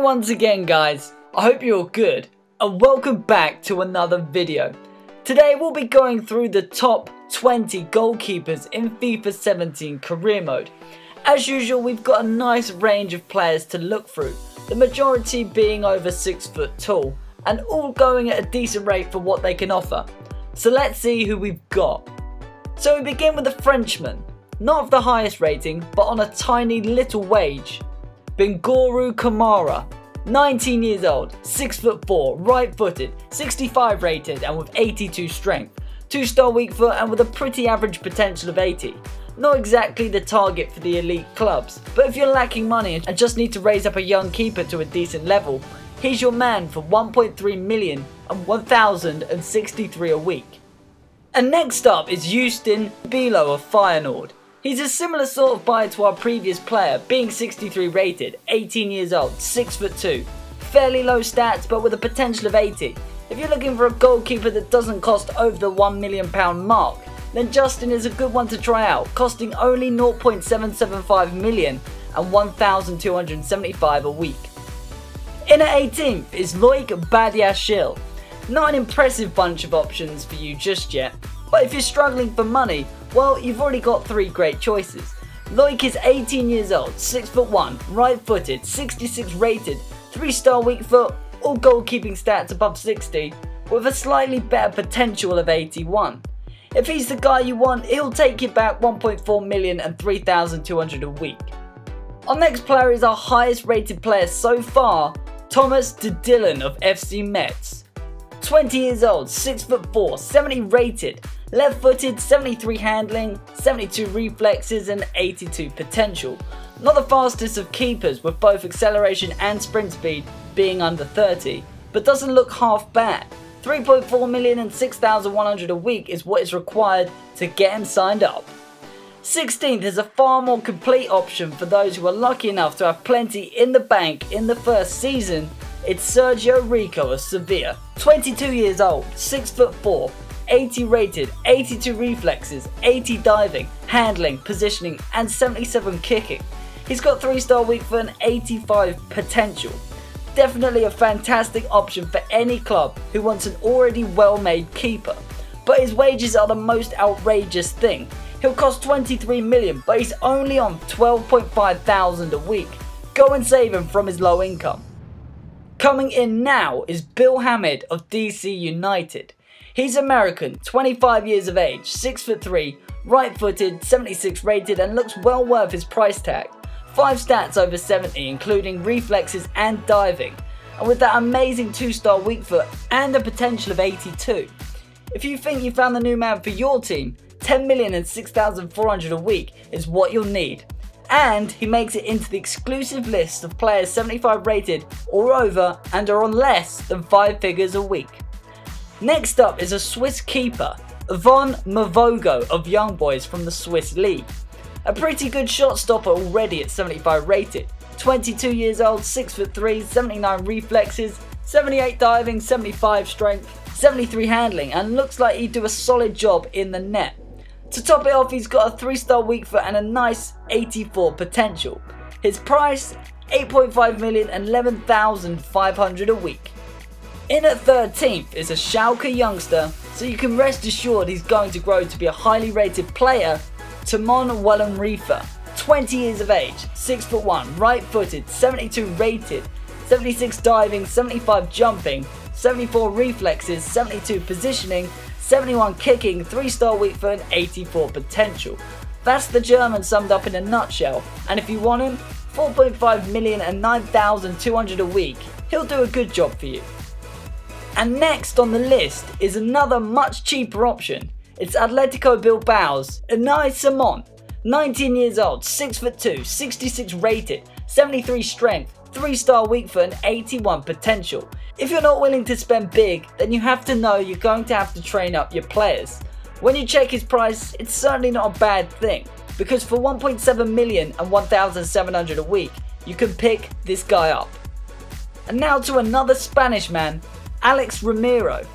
Once again guys, I hope you're good and welcome back to another video. Today we'll be going through the top 20 goalkeepers in FIFA 17 career mode. As usual we've got a nice range of players to look through, the majority being over 6 foot tall and all going at a decent rate for what they can offer. So let's see who we've got. So we begin with a Frenchman, not of the highest rating but on a tiny little wage. Bingourou Kamara, 19 years old, 6 foot 4, right footed, 65 rated and with 82 strength, 2 star weak foot and with a pretty average potential of 80. Not exactly the target for the elite clubs, but if you're lacking money and just need to raise up a young keeper to a decent level, he's your man for 1.3 million and 1,063 a week. And next up is Justin Bijlow of Feyenoord. He's a similar sort of buy to our previous player, being 63 rated, 18 years old, 6 foot 2. Fairly low stats but with a potential of 80. If you're looking for a goalkeeper that doesn't cost over the £1 million mark, then Justin is a good one to try out, costing only 0.775 million and 1,275 a week. In at 18th is Loic Badiashile. Not an impressive bunch of options for you just yet, but if you're struggling for money, well, you've already got three great choices. Loic is 18 years old, 6 foot 1, right footed, 66 rated, 3 star weak foot, all goalkeeping stats above 60, with a slightly better potential of 81. If he's the guy you want, he'll take you back 1.4 million and 3,200 a week. Our next player is our highest rated player so far, Thomas Didillon of FC Metz. 20 years old, 6 foot 4, 70 rated, Left footed, 73 handling, 72 reflexes and 82 potential. Not the fastest of keepers with both acceleration and sprint speed being under 30, but doesn't look half bad. 3.4 million and 6,100 a week is what is required to get him signed up. 16th is a far more complete option for those who are lucky enough to have plenty in the bank in the first season. It's Sergio Rico of Sevilla. 22 years old, 6 foot 4, 80 rated, 82 reflexes, 80 diving, handling, positioning, and 77 kicking. He's got 3 star week for an 85 potential. Definitely a fantastic option for any club who wants an already well made keeper. But his wages are the most outrageous thing. He'll cost 23 million, but he's only on 12.5 thousand a week. Go and save him from his low income. Coming in now is Bill Hamid of DC United. He's American, 25 years of age, 6 foot 3, right footed, 76 rated and looks well worth his price tag. 5 stats over 70 including reflexes and diving. And with that amazing 2 star weak foot and a potential of 82. If you think you found the new man for your team, 10 million and 6,400 a week is what you'll need. And he makes it into the exclusive list of players 75 rated or over and are on less than 5 figures a week. Next up is a Swiss keeper, Yvon Mvogo of Young Boys from the Swiss League. A pretty good shot stopper already at 75 rated. 22 years old, 6 foot 3, 79 reflexes, 78 diving, 75 strength, 73 handling and looks like he'd do a solid job in the net. To top it off, he's got a 3 star weak foot and a nice 84 potential. His price 8.5 million and 11,500 a week. In at 13th is a Schalke youngster, so you can rest assured he's going to grow to be a highly rated player, Timon Wellenreuther. 20 years of age, 6 foot 1, right footed, 72 rated, 76 diving, 75 jumping, 74 reflexes, 72 positioning, 71 kicking, 3 star weak foot, and 84 potential. That's the German summed up in a nutshell, and if you want him, 4.5 million and 9,200 a week, he'll do a good job for you. And next on the list is another much cheaper option. It's Atletico Bilbao's Unai Simon. 19 years old, 6 foot 2, 66 rated, 73 strength, 3 star weak foot and 81 potential. If you're not willing to spend big, then you have to know you're going to have to train up your players. When you check his price, it's certainly not a bad thing, because for 1.7 million and 1,700 a week, you can pick this guy up. And now to another Spanish man Alex Remiro.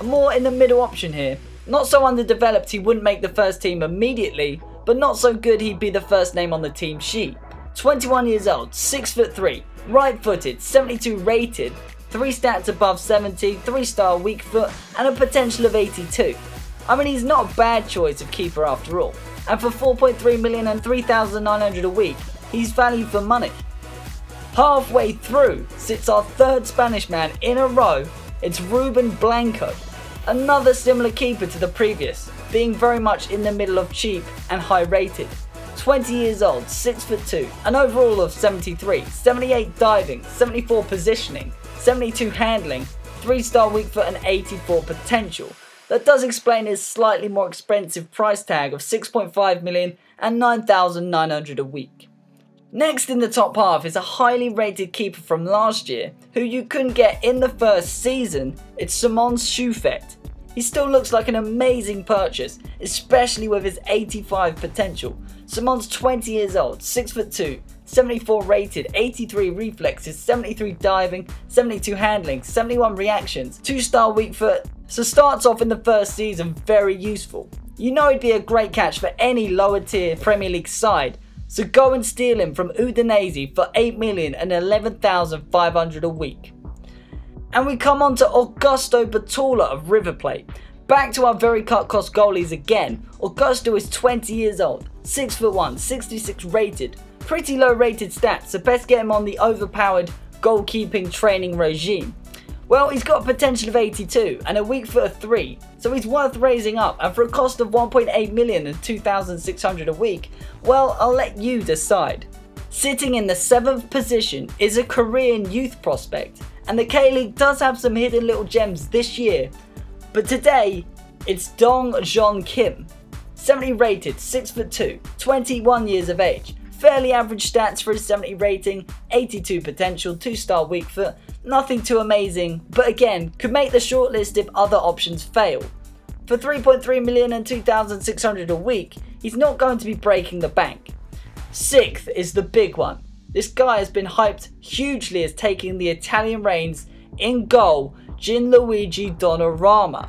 A more in the middle option here. Not so underdeveloped he wouldn't make the first team immediately, but not so good he'd be the first name on the team sheet. 21 years old, 6 foot 3, right footed, 72 rated, 3 stats above 70, 3 star weak foot, and a potential of 82. I mean, he's not a bad choice of keeper after all. And for 4.3 million and 3,900 a week, he's value for money. Halfway through sits our third Spanish man in a row. It's Ruben Blanco, another similar keeper to the previous, being very much in the middle of cheap and high rated. 20 years old, 6 foot 2, an overall of 73, 78 diving, 74 positioning, 72 handling, 3 star weak foot and 84 potential. That does explain his slightly more expensive price tag of 6.5 million and 9,900 a week. Next in the top half is a highly rated keeper from last year, who you couldn't get in the first season, it's Simon Scuffet. He still looks like an amazing purchase, especially with his 85 potential. Simon's 20 years old, 6 foot 2, 74 rated, 83 reflexes, 73 diving, 72 handling, 71 reactions, 2 star weak foot, so starts off in the first season very useful. You know he'd be a great catch for any lower tier Premier League side, so go and steal him from Udinese for 8 million and 11,500 a week. And we come on to Augusto Batalla of River Plate. Back to our very cut cost goalies again. Augusto is 20 years old, 6 foot 1, 66 rated. Pretty low rated stats, so best get him on the overpowered goalkeeping training regime. Well, he's got a potential of 82 and a weak foot of 3, so he's worth raising up and for a cost of 1.8 million and 2,600 a week, well, I'll let you decide. Sitting in the 7th position is a Korean youth prospect, and the K-League does have some hidden little gems this year, but today, it's Dong Joon Kim. 70 rated, 6 foot 2, 21 years of age, fairly average stats for his 70 rating, 82 potential, 2 star weak foot, nothing too amazing, but again, could make the shortlist if other options fail. For 3.3 million and 2,600 a week, he's not going to be breaking the bank. Sixth is the big one. This guy has been hyped hugely as taking the Italian reins in goal, Gianluigi Donnarumma.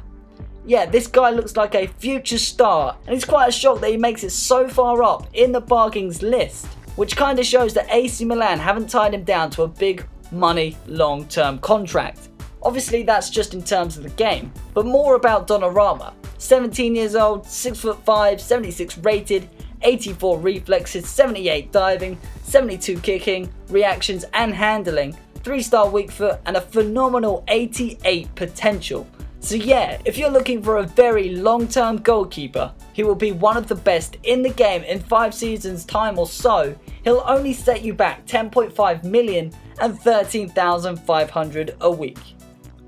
Yeah, this guy looks like a future star, and it's quite a shock that he makes it so far up in the bargains list, which kind of shows that AC Milan haven't tied him down to a big money long term contract. Obviously, that's just in terms of the game, but more about Donnarumma. 17 years old, 6 foot 5, 76 rated, 84 reflexes, 78 diving, 72 kicking, reactions and handling, 3 star weak foot, and a phenomenal 88 potential. So yeah, if you're looking for a very long term goalkeeper, he will be one of the best in the game in 5 seasons time or so, he'll only set you back 10.5 million and 13,500 a week.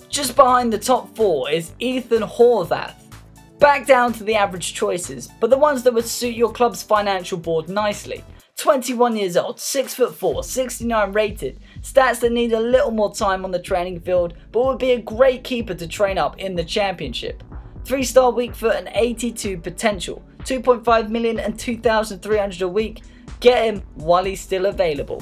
Just behind the top 4 is Ethan Horvath. Back down to the average choices, but the ones that would suit your club's financial board nicely. 21 years old, 6 foot 4, 69 rated, stats that need a little more time on the training field, but would be a great keeper to train up in the championship. 3 star weak foot and 82 potential, 2.5 million and 2,300 a week, get him while he's still available.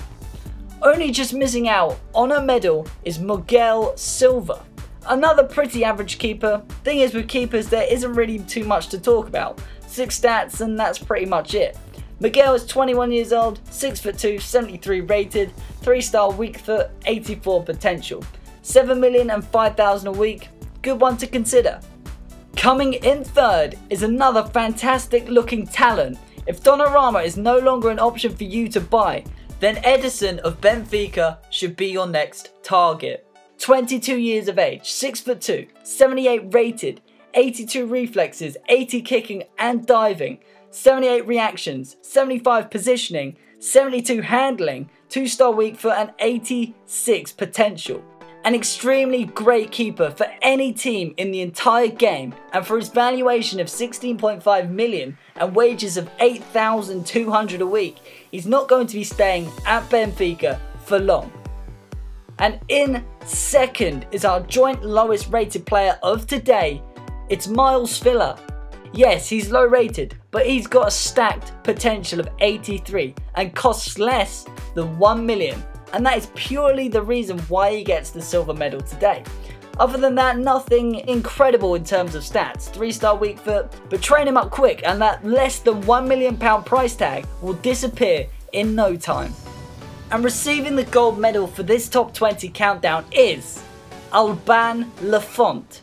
Only just missing out on a medal is Miguel Silva. Another pretty average keeper. Thing is with keepers there isn't really too much to talk about. 6 stats and that's pretty much it. Miguel is 21 years old, 6 foot 2, 73 rated, 3 star weak foot, 84 potential. 7 million and 5,000 a week, good one to consider. Coming in third is another fantastic looking talent. If Donnarumma is no longer an option for you to buy, then Ederson of Benfica should be your next target. 22 years of age, 6 foot 2, 78 rated, 82 reflexes, 80 kicking and diving, 78 reactions, 75 positioning, 72 handling, 2 star weak foot and 86 potential. An extremely great keeper for any team in the entire game and for his valuation of 16.5 million and wages of 8,200 a week, he's not going to be staying at Benfica for long. And in second is our joint lowest rated player of today, it's Mile Svilar Yes, he's low rated, but he's got a stacked potential of 83 and costs less than 1 million. And that is purely the reason why he gets the silver medal today. Other than that, nothing incredible in terms of stats. 3 star weak foot, but train him up quick and that less than £1 million price tag will disappear in no time. And receiving the gold medal for this top 20 countdown is Alban Lafont.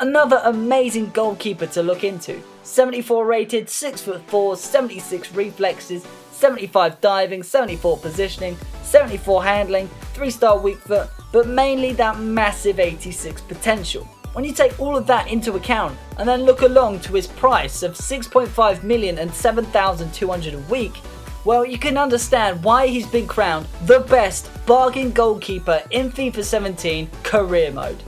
Another amazing goalkeeper to look into. 74 rated, 6 foot 4, 76 reflexes, 75 diving, 74 positioning, 74 handling, 3 star weak foot, but mainly that massive 86 potential. When you take all of that into account and then look along to his price of 6.5 million and 7,200 a week, well, you can understand why he's been crowned the best bargain goalkeeper in FIFA 17 career mode.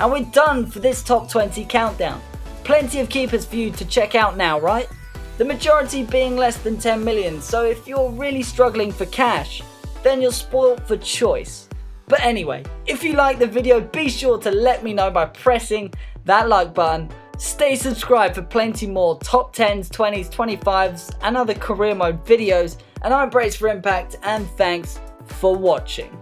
And we're done for this top 20 countdown. Plenty of keepers for you to check out now, right? The majority being less than 10 million, so if you're really struggling for cash, then you're spoilt for choice. But anyway, if you like the video, be sure to let me know by pressing that like button. Stay subscribed for plenty more top 10s, 20s, 25s, and other career mode videos. And I'm Brace for Impact, and thanks for watching.